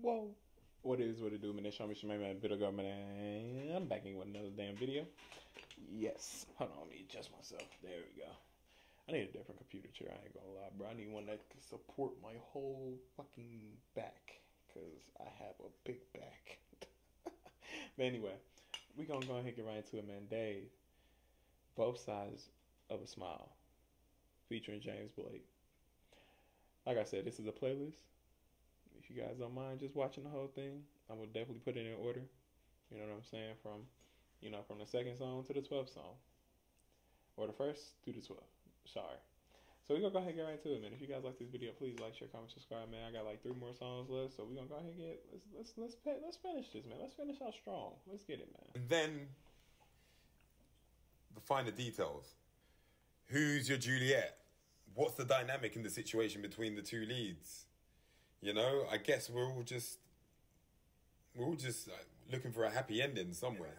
Whoa. What is what it do, man? It's Sean Mr. Man, bit of government, and I'm back in with another damn video. Yes. Hold on, let me adjust myself. There we go. I need a different computer chair, I ain't gonna lie, bro. I need one that can support my whole fucking back. Cause I have a big back. but anyway, we gonna go ahead and get right into it, man. Dave. Both sides of a smile. Featuring James Blake. Like I said, this is a playlist if you guys don't mind just watching the whole thing, I will definitely put it in order. You know what I'm saying? From you know, from the second song to the twelfth song. Or the first to the twelfth. Sorry. So we're gonna go ahead and get right into it, man. If you guys like this video, please like, share, comment, subscribe, man. I got like three more songs left, so we're gonna go ahead and get let's let's let's pay, let's finish this, man. Let's finish out strong. Let's get it, man. And then the finer details. Who's your Juliet? What's the dynamic in the situation between the two leads? You know, I guess we're all just we're all just looking for a happy ending somewhere.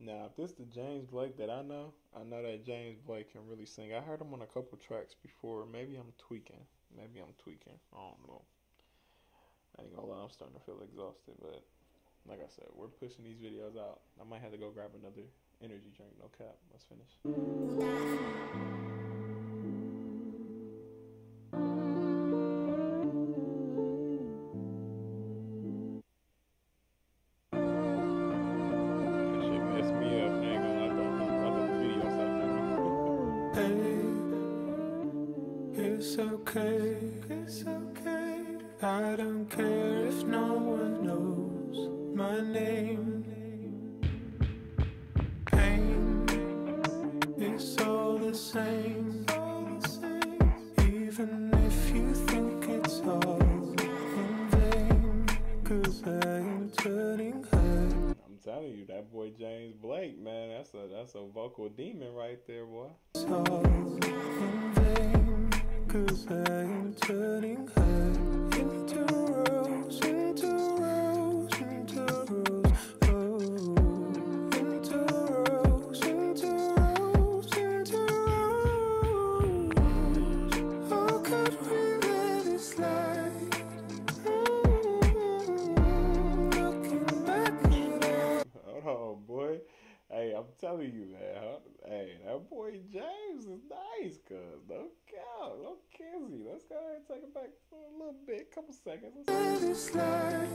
Now, if this the James Blake that I know, I know that James Blake can really sing. I heard him on a couple tracks before. Maybe I'm tweaking. Maybe I'm tweaking. I don't know. I lie, I'm starting to feel exhausted, but like I said, we're pushing these videos out. I might have to go grab another energy drink. No cap. Let's finish. It's okay, it's okay. I don't care if no one my name. Pain, it's all the same. Even if you think it's all in vain, cause I am turning hurt. I'm telling you, that boy James Blake, man, that's a that's a vocal demon right there, boy. It's all in vain, cause I am turning her go ahead it back for a little bit, couple seconds. Let's Let it slide.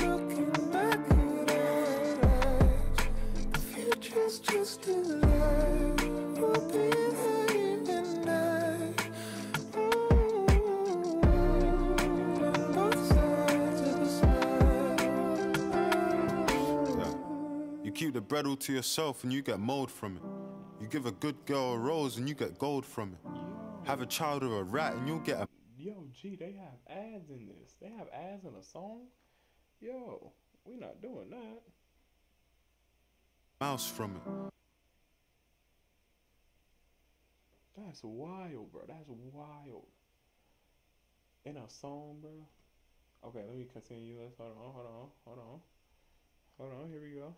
Looking back at us, the future's just a lie. We'll be there you and on both sides of the smile. You keep the bread all to yourself and you get mold from it. You give a good girl a rose and you get gold from it. Have a child or a rat and you'll get a Yo, G, they have ads in this. They have ads in a song? Yo, we not doing that. mouse from it. That's wild, bro. That's wild. In a song, bro. Okay, let me continue. Let's hold on, hold on, hold on. Hold on, here we go.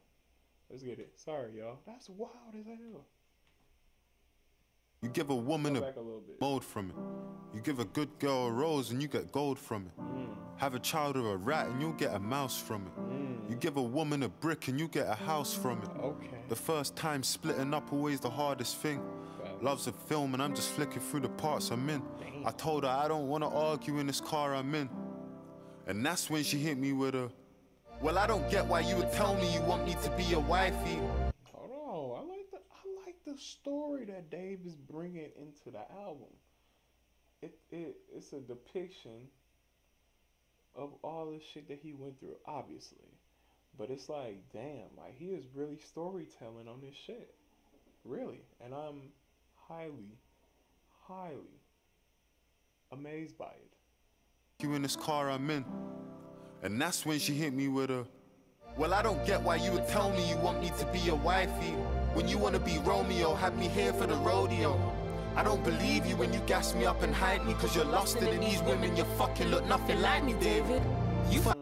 Let's get it. Sorry, y'all. That's wild as hell. You give a woman a a mold from it. You give a good girl a rose and you get gold from it. Mm, Have a child or a rat and you'll get a mouse from it. mm. You give a woman a brick and you get a house from it. Okay. The first time splitting up always the hardest thing. Love's a film and I'm just flicking through the parts I'm in. I told her I don't wanna argue in this car I'm in. And that's when she hit me with a Well I don't get why you would tell me you want me to be your wifey. Hold on. I like the I like the that Dave is bringing into the album. It it it's a depiction of all the shit that he went through, obviously. But it's like, damn, like he is really storytelling on this shit. Really. And I'm highly, highly amazed by it. You in this car I'm in. And that's when she hit me with a Well I don't get why you would tell me you want me to be your wifey. When you wanna be Romeo, have me here for the rodeo. I don't believe you when you gas me up and hide me Cause you're lost in these women, you fucking look nothing like me, David You Mm.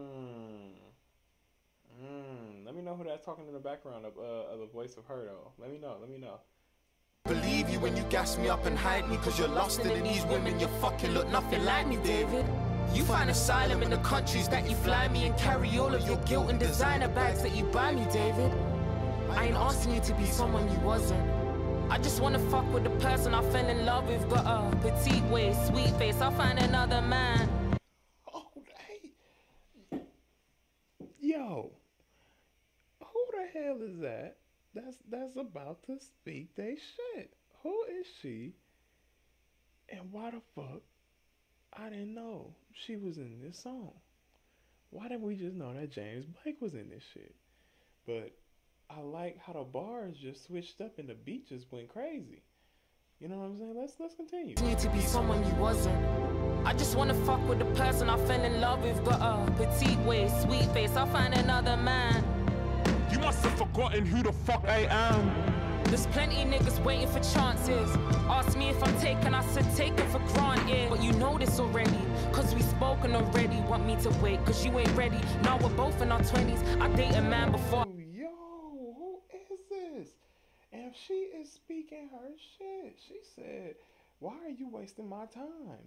Mm. Let me know who that that talking in the background of uh of the voice of her though? Let me know. Let me know. Believe you when you gas me up and hide me Cause you're lost in these women You fucking look nothing like me, David You find asylum in the countries that you fly me And carry all of your guilt and designer bags that you buy me, David I ain't asking you to be someone you wasn't I just wanna fuck with the person I fell in love with Got a uh, petite waist, sweet face I'll find another man Oh, hey. Yo. Who the hell is that? That's that's about to speak they shit. Who is she? And why the fuck? I didn't know she was in this song. Why didn't we just know that James Blake was in this shit? But I like how the bars just switched up and the beat just went crazy. You know what I'm saying? Let's let's continue. you to be someone you wasn't. I just wanna fuck with the person I fell in love with. Got a uh, petite waist, sweet face. I'll find another man. You must have forgotten who the fuck I am. There's plenty niggas waiting for chances. Ask me if I'm taken, I said take it for granted. But you know this already, cause we spoken already. Want me to wait, cause you ain't ready. Now we're both in our 20s. I date a man before. Yo, who is this? If she is speaking her shit, she said, Why are you wasting my time?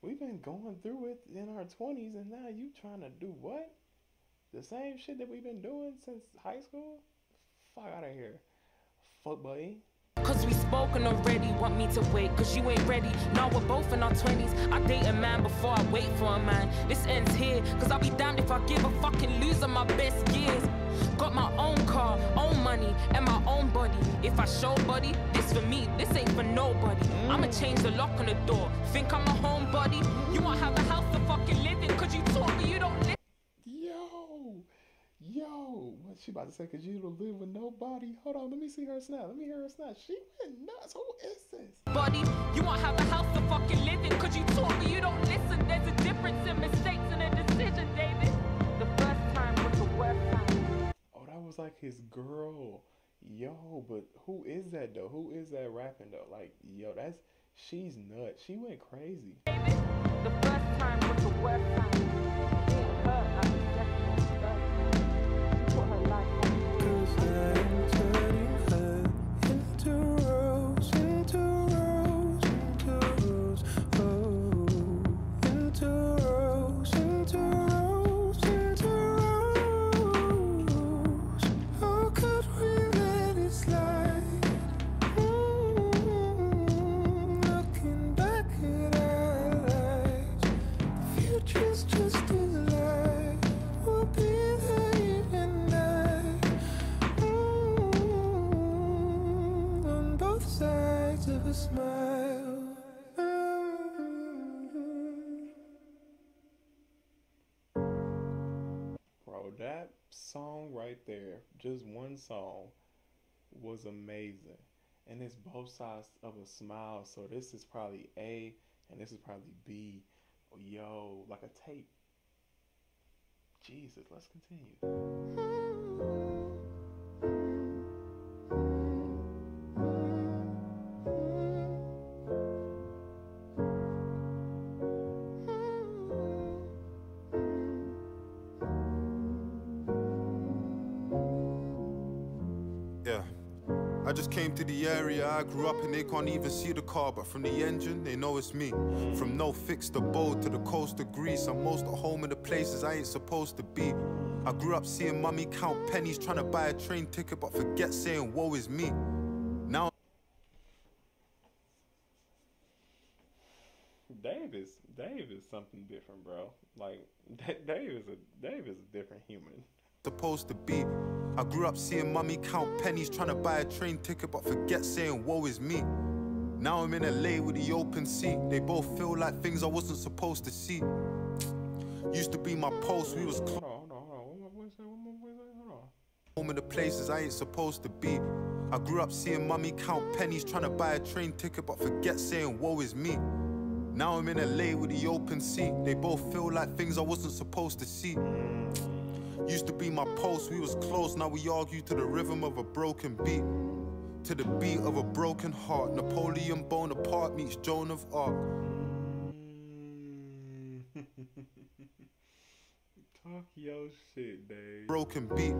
We've been going through it in our 20s, and now you trying to do what? The same shit that we've been doing since high school? Fuck out of here. Fuck buddy. Cause we spoken already, want me to wait, cause you ain't ready. Now we're both in our 20s. I date a man before I wait for a man. This ends here, cause I'll be damned if I give a fucking loser my best years. Got my own own money, and my own body. If I show body, this for me, this ain't for nobody. I'ma change the lock on the door. Think I'm a homebody? You won't have a house to fucking live in, cause you taught me you don't live. Yo, yo, what she about to say? Cause you don't live with nobody. Hold on, let me see her snap. Let me hear her snap. She went nuts. Who is this? body. You won't have a house to fucking live in, cause you taught me you don't listen. There's a difference in mistakes and a decision, David. The first time was the worst time. That was like his girl. Yo, but who is that though? Who is that rapping though? Like, yo, that's she's nuts. She went crazy. That song right there, just one song, was amazing. And it's both sides of a smile. So this is probably A and this is probably B. Yo, like a tape. Jesus, let's continue. Yeah. I just came to the area I grew up in, they can't even see the car, but from the engine, they know it's me. From no fixed abode to the coast of Greece, I'm most at home in the places I ain't supposed to be. I grew up seeing mummy count pennies, trying to buy a train ticket, but forget saying, woe is me. Now Dave is Dave is something different, bro. Like Dave is a Dave is a different human. Supposed to be. I grew up seeing mummy count pennies, trying to buy a train ticket, but forget saying, woe is me. Now I'm in LA with the open seat. They both feel like things I wasn't supposed to see. Used to be my post, we was close. Hold on, hold on, hold on. Home in the places I ain't supposed to be. I grew up seeing mummy count pennies, trying to buy a train ticket, but forget saying, woe is me. Now I'm in LA with the open seat. They both feel like things I wasn't supposed to see. Used to be my post, we was close, now we argue to the rhythm of a broken beat. To the beat of a broken heart. Napoleon Bonaparte meets Joan of Arc. Talk your shit, Dave. broken beat.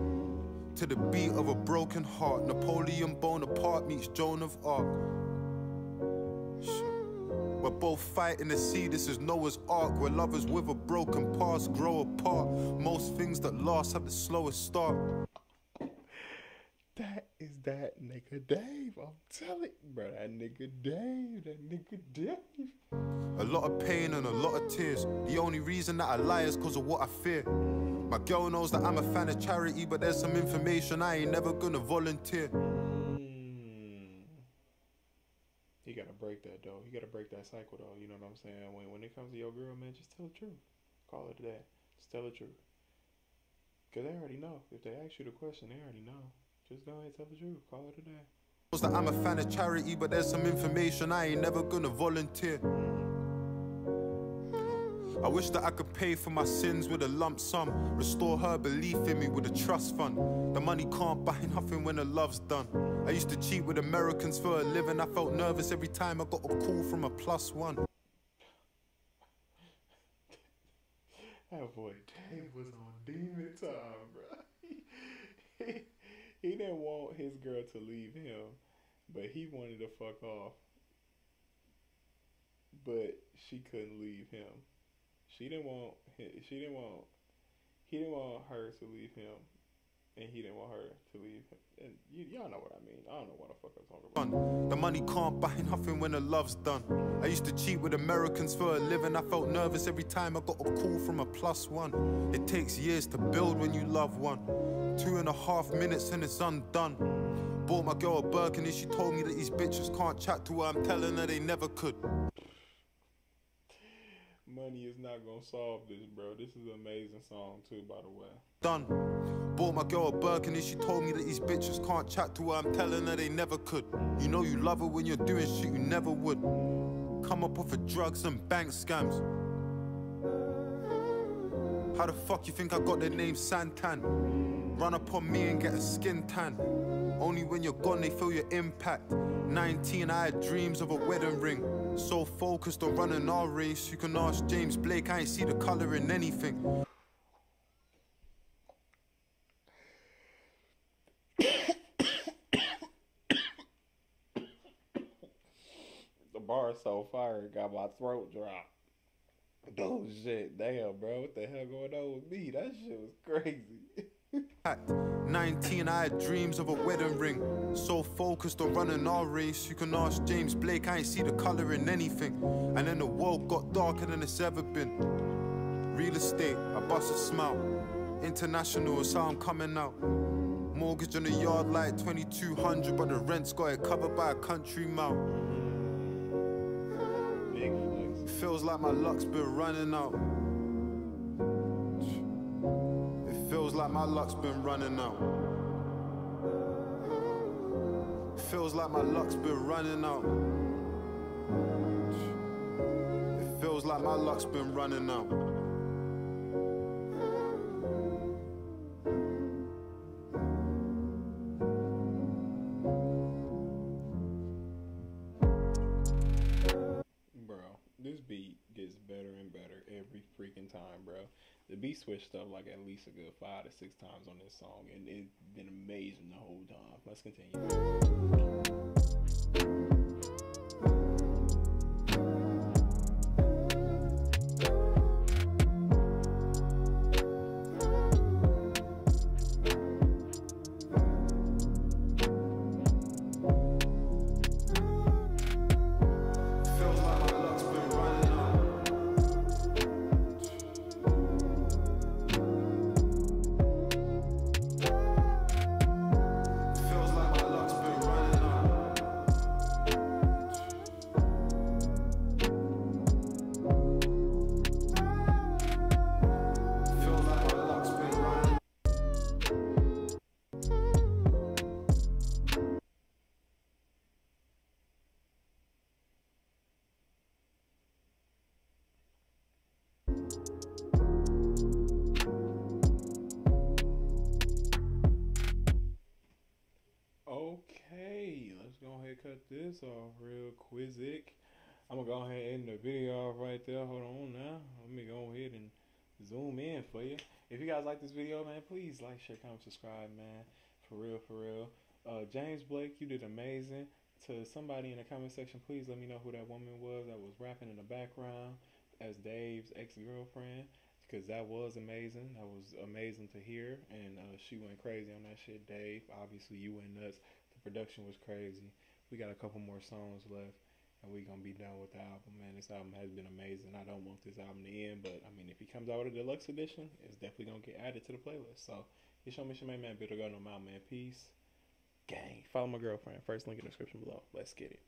To the beat of a broken heart, Napoleon Bonaparte meets Joan of Arc. We're both fighting the sea, this is Noah's Ark. Where lovers with a broken past grow apart. Most things that last have the slowest start. That is that nigga Dave. I'm telling you, bro. That nigga Dave. That nigga Dave. A lot of pain and a lot of tears. The only reason that I lie is cause of what I fear. My girl knows that I'm a fan of charity, but there's some information I ain't never gonna volunteer. He gotta break that though. He gotta break that cycle though. You know what I'm saying? When when it comes to your girl, man, just tell the truth. Call it that. Just tell the truth. Cause they already know. If they ask you the question, they already know. Just go ahead and tell the truth. Call it a day. That I'm a fan of charity, but there's some information I ain't never gonna volunteer. I wish that I could pay for my sins with a lump sum. Restore her belief in me with a trust fund. The money can't buy nothing when the love's done. I used to cheat with Americans for a living. I felt nervous every time I got a call from a plus one. That boy Dave was on demon time, bro. he, didn't want his girl to leave him, but he wanted to fuck off. But she couldn't leave him. She didn't want. She didn't want. He didn't want her to leave him, and he didn't want her to leave. And you, y'all know what I mean. I don't know what the fuck I'm talking about. The money can't buy nothing when the love's done. I used to cheat with Americans for a living. I felt nervous every time I got a call from a plus one. It takes years to build when you love one. Two and a half minutes and it's undone. Bought my girl a Birkin and she told me that these bitches can't chat to her. I'm telling her they never could. Money is not gonna solve this, bro. This is an amazing song too, by the way. Done. Bought my girl a Birkin and she told me that these bitches can't chat to her. I'm telling her they never could. You know you love her when you're doing shit you never would. Come up off of drugs and bank scams. How the fuck you think I got the name Santan? Run up on me and get a skin tan. Only when you're gone they feel your impact. 19, I had dreams of a wedding ring. So focused on running our race, you can ask James Blake. I ain't see the color in anything. The bar so fire, got my throat dry. Oh shit, damn, bro, what the hell going on with me? That shit was crazy. At 19, I had dreams of a wedding ring. So focused on running our race, you can ask James Blake. I ain't see the color in anything. And then the world got darker than it's ever been. Real estate, I bust a smile. International is how I'm coming out. Mortgage on the yard like 2200, but the rent's got it covered by a country mile. Feels like my luck's been running out. Feels like my luck's been running out. Feels like my luck's been running out. It feels like my luck's been running out. Better every freaking time, bro. The beat switched up like at least a good five to six times on this song, and it's been amazing the whole time. Let's continue. This off real quizzic. I'm gonna go ahead and end the video off right there. Hold on now. Let me go ahead and zoom in for you. If you guys like this video, man, please like, share, comment, subscribe, man. For real, for real. Uh, James Blake, you did amazing. To somebody in the comment section, please let me know who that woman was that was rapping in the background as Dave's ex girlfriend. Because that was amazing. That was amazing to hear. And uh, she went crazy on that shit, Dave. Obviously, you went nuts. The production was crazy. We got a couple more songs left and we're gonna be done with the album, man. This album has been amazing. I don't want this album to end, but I mean, if he comes out with a deluxe edition, it's definitely gonna get added to the playlist. So, you show me your main man, Bill the Goat No Mouth, man. Peace, gang. Follow my girlfriend. First link in the description below. Let's get it.